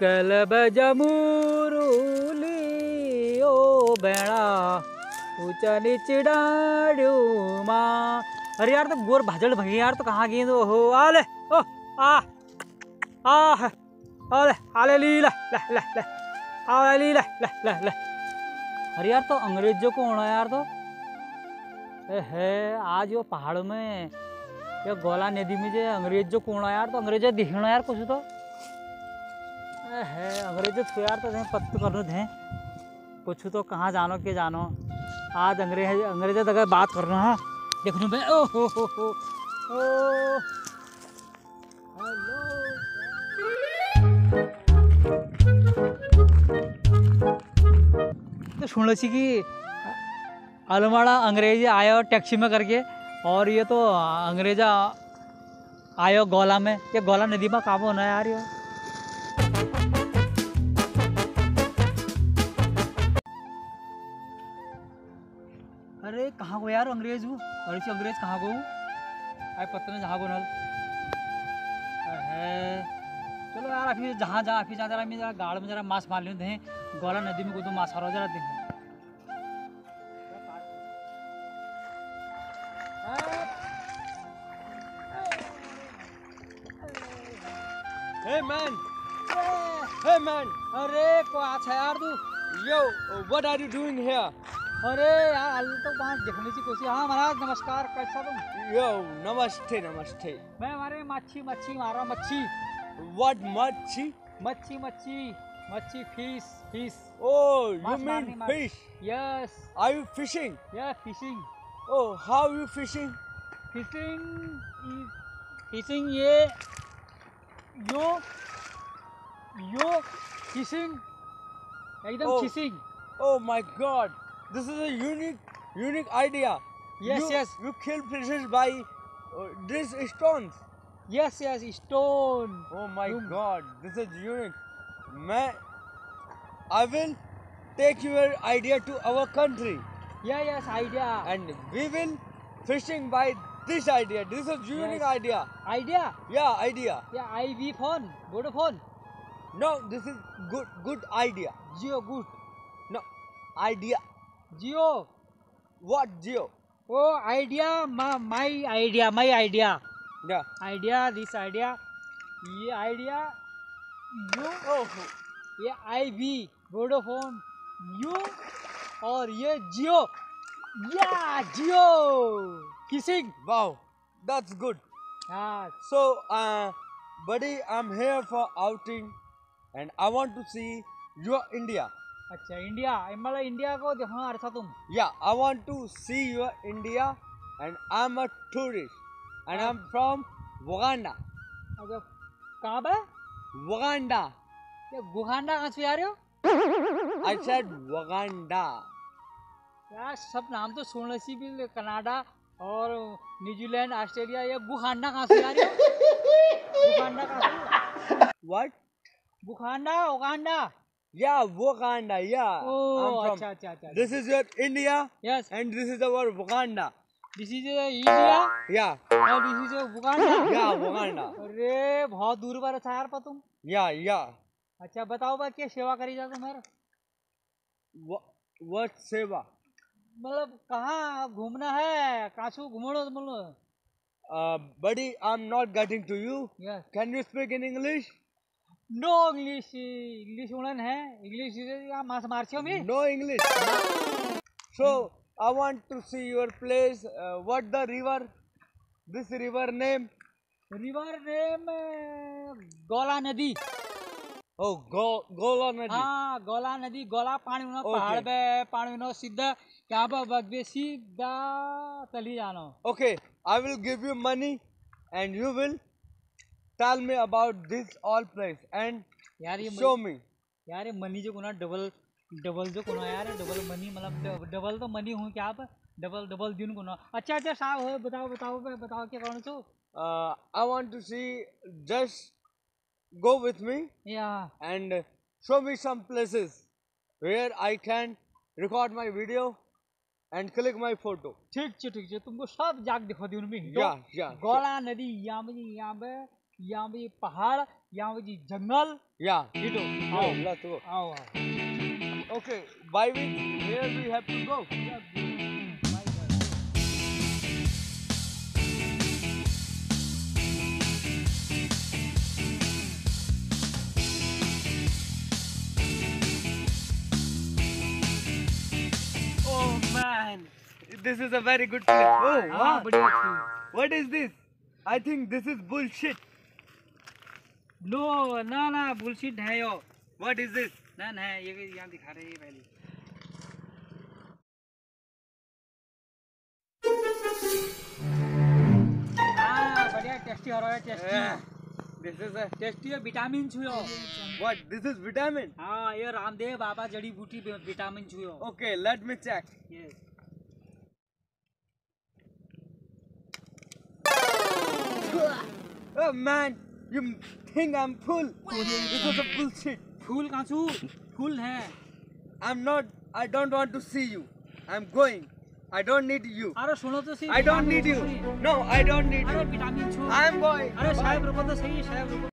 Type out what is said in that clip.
कल बजमुरुली ओ बेड़ा ऊँचा नीच डाड़ू माँ। अरे यार तो गोर भाजल भई, यार तो कहाँ तो हो आले, ओ, आ आ, आले आले ली ले ले ले, आले ली ले ले ले। अरे यार तो अंग्रेज़ों को होना, यार तो। है, आज वो पहाड़ में, ये गोला नदी में जो अंग्रेज़ जो कोना यार तो अंग्रेज़ दिखना, यार, कुछ तो। है, अंग्रेज़ तो यार तो पत्त करने थे कुछ तो कहाँ जानो के जानो। आज अंग्रेज़ अंग्रेज़ तक बात करना है देखने में ओ हो हो हो, ओ। तो सुन सी कि अलमाड़ा अंग्रेज़ आयो टैक्सी में करके, और ये तो अंग्रेजा आयो गोला में। ये गोला नदी में काम होना यार ये। अरे कहाँ को यार अंग्रेज़ हूँ अरे से अंग्रेज़ कहाँ हूँ आए पत्ते में जहाँ को नल है चलो यार अभी जहाँ जहाँ अभी जहाँ जरा मैं जरा गाड़ में जरा माछ मार लेते हैं गोला नदी में कूदो माछ हारो जरा देखो Hey man! Hey man! अरे को अच्छा यार तू Yo, what are you doing here? अरे यार अल्लू तो पाँच देखने की कोशिश हाँ महाराज नमस्कार कैसा तुम? यो नमस्ते नमस्ते। मैं हमारे मच्छी मच्छी मारा मच्छी। व्हाट मच्छी? मच्छी मच्छी मच्छी fish fish oh you mean fish yes are you fishing या fishing oh how you fishing fishing fishing ये यो यो फिशिंग एकदम fishing oh my god This is a unique, unique idea. Yes, you, yes. You kill fishes by uh, stones. Yes, yes, stone. Oh my God, this is unique. Man, I will take your idea to our country. Yeah, yes, idea. And we will fishing by this idea. This is unique yes. idea. Idea? Yeah, idea. Yeah, IV phone, Vodafone. No, this is good, good idea. Geo good. No, idea. Jio What Geo? Oh idea my idea my idea Yeah. Idea this idea ये idea you Oh, ये आई we Vodafone you और ये जियो या Jio kissing wow, that's good. हाँ So, uh, buddy, I'm here for outing, and I want to see your India. अच्छा India मतलब India को देखना आ रहा था तुम Yeah, to see to India and I am I'm a tourist, and I'm from Uganda. अच्छा कहाँ पे Uganda. ये गुहांडा कहाँ से आ रहे हो I said Uganda. यार सब नाम तो सुन सी भी कनाडा और न्यूजीलैंड ऑस्ट्रेलिया ये गुहांडा कहाँ से आ रहे हो गुहांडा कहाँ से What? बुखांडा Uganda Yeah, Uganda. Yeah. Oh I'm from. अच्छा अच्छा अच्छा This is your India, yes and this is our Uganda. This is India Yeah. और this is Buganda Yeah, Uganda. अरे बहुत दूर पर था यार पर तुम Yeah, yeah. अच्छा बताओ बा क्या सेवा करी जा तुम्हारा What, seva? मतलब कहाँ घूमना है से घूमो बोलो Uh, buddy, I'm not getting to you. Yes Can you speak in English? No English English उन्होंने है। इंग्लिश मास मार्शियो में no English so I want to see your place what the river this river name river name Gola नदी ओ गोला नदी हाँ गोला नदी गोला पानी उन्होंने पहाड़ पे पानी उन्होंने सीधा क्या बात सीधा चली जानो। Okay I will give you money and you will tell me about this all place and यार ये शो मी यार ये मनी जो कोना डबल डबल जो कोना यार डबल मनी मतलब डबल तो मनी हूँ क्या आप? डबल डबल दिन कोना। अच्छा अच्छा साहब हो बताओ बताओ बताओ क्या कौन छो I want to see just go with me या। And show me some places where I can record my video and click my photo ठीक छ ठीक छ तुमको सब जाग दिखा दियो मैं या या गोला नदी या मुझे यहाँ पे यहाँ पे पहाड़ यहाँ जी जंगल. डिटो Go, आओ go. आओ which where we have to go? Oh man, this is a very good place. Oh हाँ wow, थी what is this? I think this is bullshit. No ना ना बुलशिट है यो What is this? ना ना ये यहाँ दिखा रहे हैं पहले हाँ बढ़िया टेस्टी हो रहा है टेस्टी टेस्टी विटामिन छुयो what? This is vitamin. हाँ ये रामदेव बाबा जड़ी बूटी विटामिन छुयो Okay, let me check. ये Oh man, you think I'm full? This is a bullshit. फूल कहाँ छू फूल है I'm not. I don't want to see you. I'm going. I don't need you. अरे सुनो तो सही I don't need you. No, I don't need अरे you. Vitamin छू I'm going. अरे Bye. साहब रुको तो सही साहब रुको